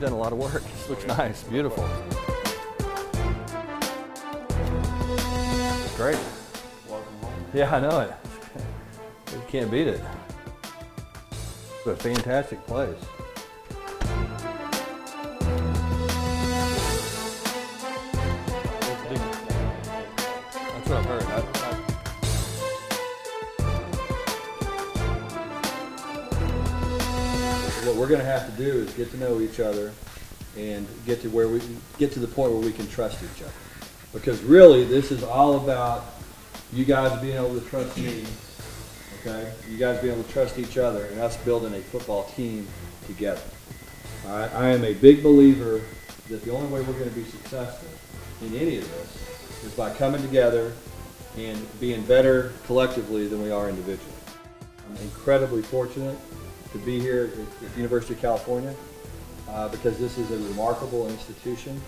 done a lot of work. This looks nice, beautiful. Great. Yeah, I know it. You can't beat it. It's a fantastic place. That's what I've heard. What we're going to have to do is get to know each other and get to where we get to the point where we can trust each other. Because really, this is all about you guys being able to trust me, okay? You guys being able to trust each other and us building a football team together. All right? I am a big believer that the only way we're going to be successful in any of this is by coming together and being better collectively than we are individually. I'm incredibly fortunate to be here at, the University of California uh, because this is a remarkable institution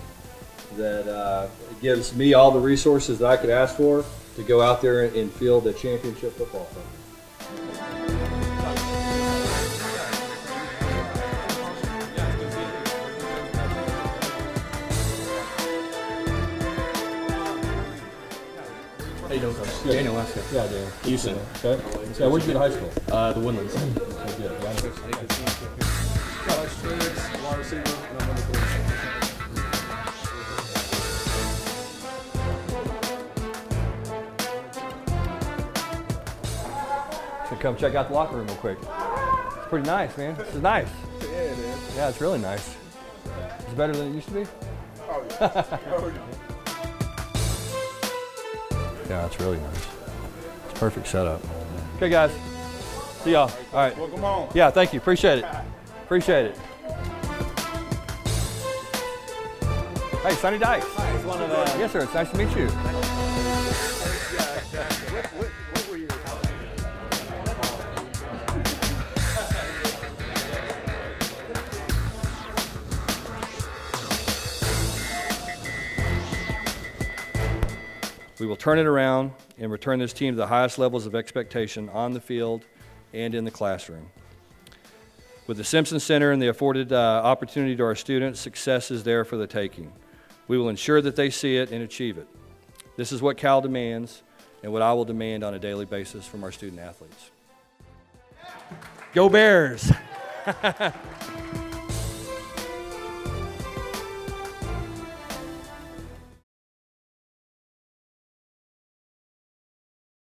that uh, gives me all the resources that I could ask for to go out there and field a championship football program. How you doing, Coach? Good. Daniel Lasco. Yeah, Dan. Houston. Okay. Yeah, where'd you go to high school? Uh, the Woodlands. Okay, good. Yeah, I know. So come check out the locker room real quick. It's pretty nice, man. This is nice. Yeah, it is. Yeah, it's really nice. It's better than it used to be. Oh, yeah. Oh, yeah. Yeah, it's really nice. It's perfect setup. Okay, guys. See y'all. All right. Welcome home. Yeah, thank you. Appreciate it. Appreciate it. Hey, Sonny Dykes. Hi, it's one of the. Yes, sir. It's nice to meet you. We will turn it around and return this team to the highest levels of expectation on the field and in the classroom. With the Simpson Center and the afforded uh, opportunity to our students, success is there for the taking. We will ensure that they see it and achieve it. This is what Cal demands and what I will demand on a daily basis from our student athletes. Go Bears!